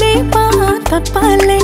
ले अ पाले